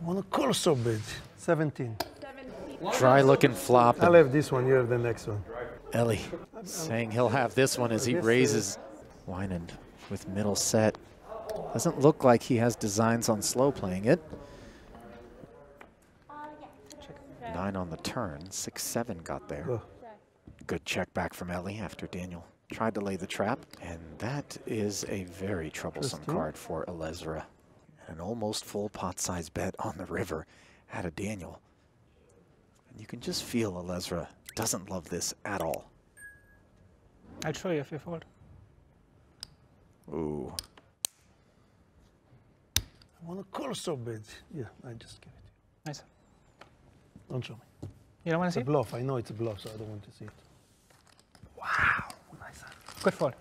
I want to call so bad. 17. Dry looking flop. I'll have this one. You have the next one. Eli saying he'll have this one as he raises Wynand with middle set. Doesn't look like he has designs on slow playing it. Nine on the turn, six, seven got there. Oh. Good check back from Eli after Daniel tried to lay the trap. And that is a very troublesome card for Elezra. An almost full pot size bet on the river out of Daniel. And you can just feel Elezra doesn't love this at all. I'll show you if you fold. Ooh. I want to call so bad. Yeah, I just give it. To you. Nice. Don't show me. You don't want to a see? it? bluff. I know it's a bluff, so I don't want to see it. Wow. Nice. Good fold.